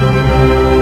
Música